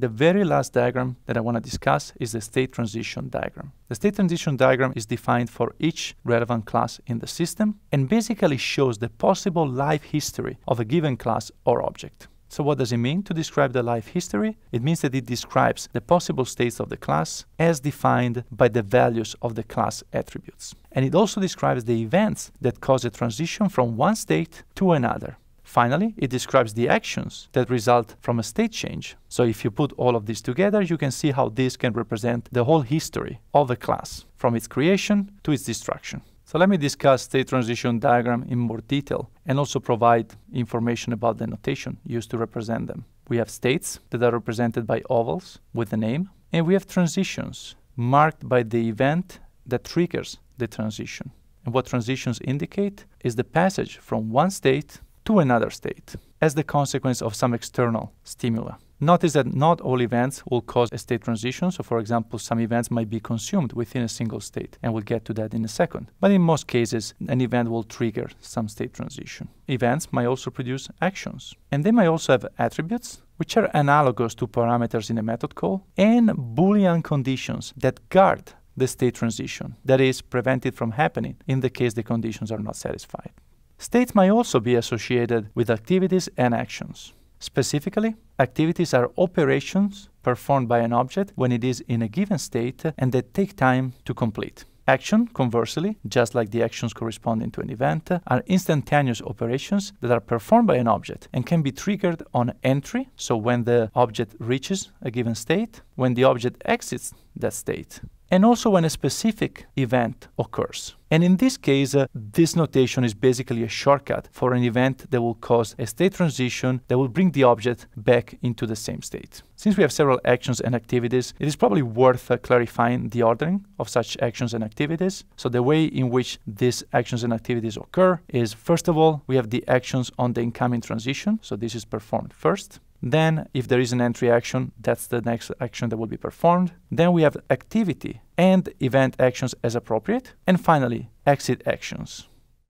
The very last diagram that I want to discuss is the state transition diagram. The state transition diagram is defined for each relevant class in the system and basically shows the possible life history of a given class or object. So what does it mean to describe the life history? It means that it describes the possible states of the class as defined by the values of the class attributes. And it also describes the events that cause a transition from one state to another. Finally, it describes the actions that result from a state change. So if you put all of this together, you can see how this can represent the whole history of a class, from its creation to its destruction. So let me discuss state transition diagram in more detail and also provide information about the notation used to represent them. We have states that are represented by ovals with a name, and we have transitions marked by the event that triggers the transition. And what transitions indicate is the passage from one state to another state as the consequence of some external stimuli. Notice that not all events will cause a state transition. So, for example, some events might be consumed within a single state, and we'll get to that in a second. But in most cases, an event will trigger some state transition. Events might also produce actions, and they might also have attributes which are analogous to parameters in a method call and Boolean conditions that guard the state transition, that is, prevent it from happening in the case the conditions are not satisfied. States may also be associated with activities and actions. Specifically, activities are operations performed by an object when it is in a given state and that take time to complete. Action, conversely, just like the actions corresponding to an event, are instantaneous operations that are performed by an object and can be triggered on entry, so when the object reaches a given state, when the object exits that state, and also when a specific event occurs. And in this case, uh, this notation is basically a shortcut for an event that will cause a state transition that will bring the object back into the same state. Since we have several actions and activities, it is probably worth uh, clarifying the ordering of such actions and activities. So the way in which these actions and activities occur is first of all, we have the actions on the incoming transition. So this is performed first. Then, if there is an entry action, that's the next action that will be performed. Then we have activity and event actions as appropriate. And finally, exit actions.